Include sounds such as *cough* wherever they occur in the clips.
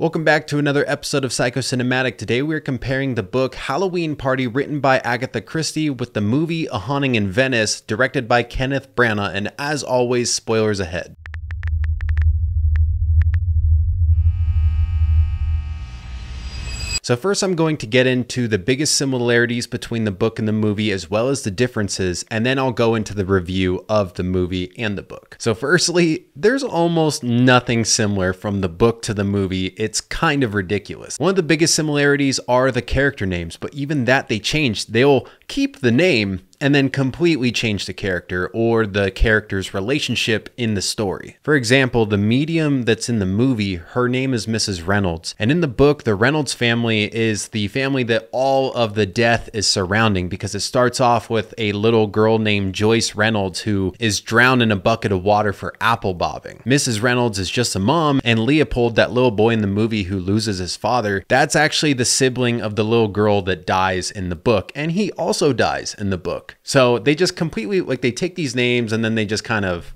Welcome back to another episode of Psycho Cinematic. Today we're comparing the book Halloween Party written by Agatha Christie with the movie A Haunting in Venice directed by Kenneth Branagh and as always spoilers ahead. So, first, I'm going to get into the biggest similarities between the book and the movie, as well as the differences, and then I'll go into the review of the movie and the book. So, firstly, there's almost nothing similar from the book to the movie. It's kind of ridiculous. One of the biggest similarities are the character names, but even that they changed. They'll keep the name, and then completely change the character or the character's relationship in the story. For example, the medium that's in the movie, her name is Mrs. Reynolds, and in the book, the Reynolds family is the family that all of the death is surrounding because it starts off with a little girl named Joyce Reynolds who is drowned in a bucket of water for apple bobbing. Mrs. Reynolds is just a mom, and Leopold, that little boy in the movie who loses his father, that's actually the sibling of the little girl that dies in the book, and he also dies in the book. So they just completely like they take these names and then they just kind of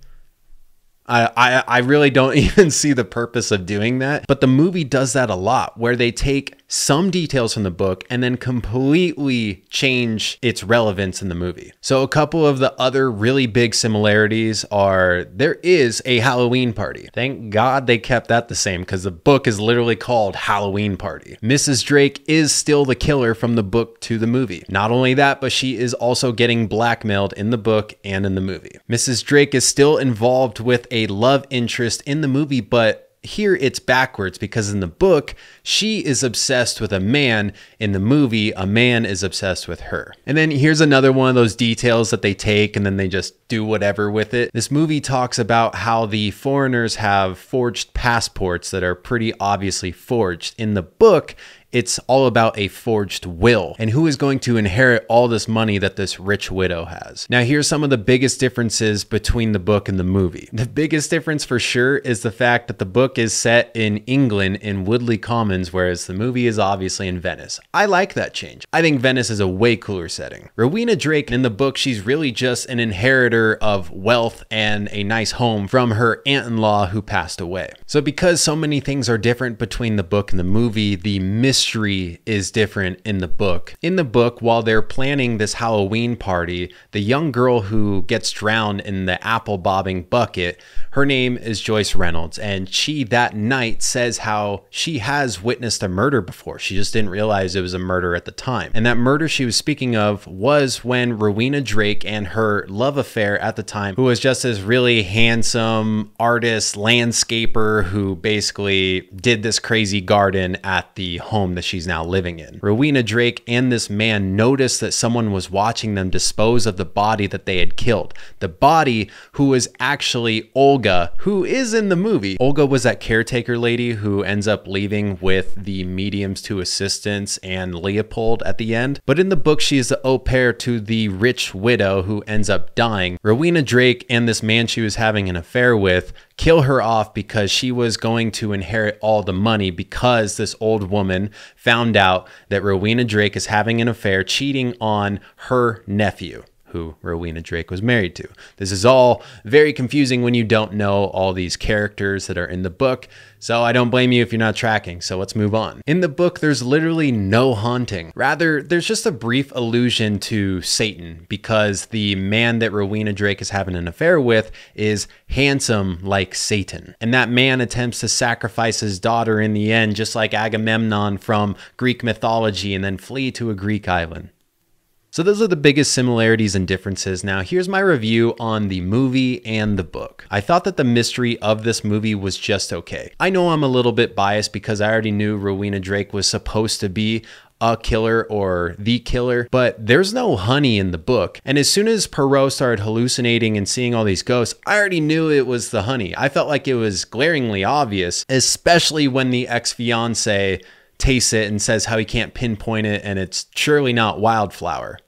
I, I, I really don't *laughs* even see the purpose of doing that. But the movie does that a lot, where they take some details from the book and then completely change its relevance in the movie. So, a couple of the other really big similarities are there is a Halloween party. Thank God they kept that the same because the book is literally called Halloween Party. Mrs. Drake is still the killer from the book to the movie. Not only that, but she is also getting blackmailed in the book and in the movie. Mrs. Drake is still involved with a love interest in the movie, but here it's backwards because in the book, she is obsessed with a man. In the movie, a man is obsessed with her. And then here's another one of those details that they take and then they just do whatever with it. This movie talks about how the foreigners have forged passports that are pretty obviously forged. In the book, it's all about a forged will and who is going to inherit all this money that this rich widow has. Now, here's some of the biggest differences between the book and the movie. The biggest difference for sure is the fact that the book is set in England in Woodleigh Commons, whereas the movie is obviously in Venice. I like that change. I think Venice is a way cooler setting. Rowena Drake, in the book, she's really just an inheritor of wealth and a nice home from her aunt in law who passed away. So, because so many things are different between the book and the movie, the mystery mystery is different in the book. In the book, while they're planning this Halloween party, the young girl who gets drowned in the apple bobbing bucket, her name is Joyce Reynolds, and she that night says how she has witnessed a murder before. She just didn't realize it was a murder at the time. And that murder she was speaking of was when Rowena Drake and her love affair at the time, who was just this really handsome artist, landscaper who basically did this crazy garden at the home home that she's now living in. Rowena Drake and this man noticed that someone was watching them dispose of the body that they had killed. The body who was actually Olga, who is in the movie. Olga was that caretaker lady who ends up leaving with the medium's two assistants and Leopold at the end. But in the book, she is the au pair to the rich widow who ends up dying. Rowena Drake and this man she was having an affair with kill her off because she was going to inherit all the money because this old woman found out that Rowena Drake is having an affair, cheating on her nephew who Rowena Drake was married to. This is all very confusing when you don't know all these characters that are in the book, so I don't blame you if you're not tracking, so let's move on. In the book, there's literally no haunting. Rather, there's just a brief allusion to Satan because the man that Rowena Drake is having an affair with is handsome like Satan. And that man attempts to sacrifice his daughter in the end, just like Agamemnon from Greek mythology, and then flee to a Greek island. So those are the biggest similarities and differences. Now here's my review on the movie and the book. I thought that the mystery of this movie was just okay. I know I'm a little bit biased because I already knew Rowena Drake was supposed to be a killer or the killer, but there's no honey in the book. And as soon as Poirot started hallucinating and seeing all these ghosts, I already knew it was the honey. I felt like it was glaringly obvious, especially when the ex fiance tastes it and says how he can't pinpoint it and it's surely not wildflower.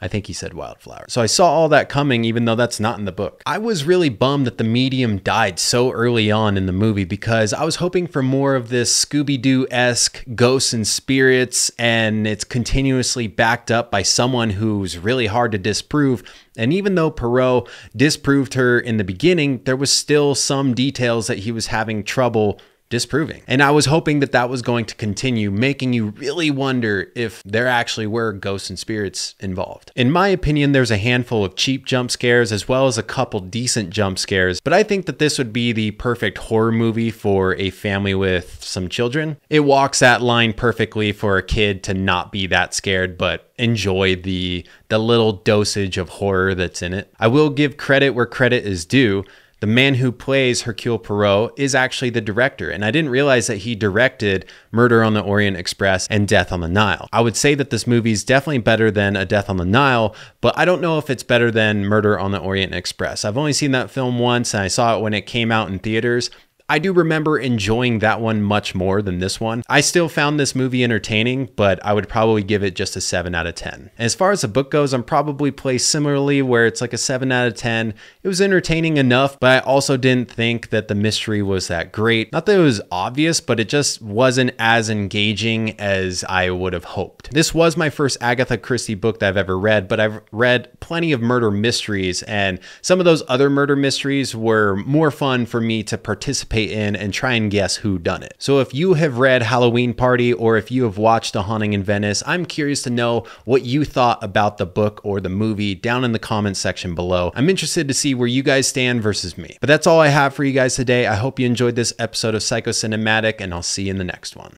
I think he said wildflower. So I saw all that coming, even though that's not in the book. I was really bummed that the medium died so early on in the movie because I was hoping for more of this Scooby Doo esque ghosts and spirits, and it's continuously backed up by someone who's really hard to disprove. And even though Poirot disproved her in the beginning, there was still some details that he was having trouble disproving. And I was hoping that that was going to continue, making you really wonder if there actually were ghosts and spirits involved. In my opinion, there's a handful of cheap jump scares as well as a couple decent jump scares, but I think that this would be the perfect horror movie for a family with some children. It walks that line perfectly for a kid to not be that scared, but enjoy the the little dosage of horror that's in it. I will give credit where credit is due the man who plays Hercule Poirot is actually the director, and I didn't realize that he directed Murder on the Orient Express and Death on the Nile. I would say that this movie is definitely better than A Death on the Nile, but I don't know if it's better than Murder on the Orient Express. I've only seen that film once, and I saw it when it came out in theaters. I do remember enjoying that one much more than this one. I still found this movie entertaining, but I would probably give it just a 7 out of 10. As far as the book goes, I'm probably placed similarly where it's like a 7 out of 10. It was entertaining enough, but I also didn't think that the mystery was that great. Not that it was obvious, but it just wasn't as engaging as I would have hoped. This was my first Agatha Christie book that I've ever read, but I've read plenty of murder mysteries, and some of those other murder mysteries were more fun for me to participate participate in and try and guess who done it. So if you have read Halloween Party or if you have watched The Haunting in Venice, I'm curious to know what you thought about the book or the movie down in the comments section below. I'm interested to see where you guys stand versus me. But that's all I have for you guys today. I hope you enjoyed this episode of Psychocinematic and I'll see you in the next one.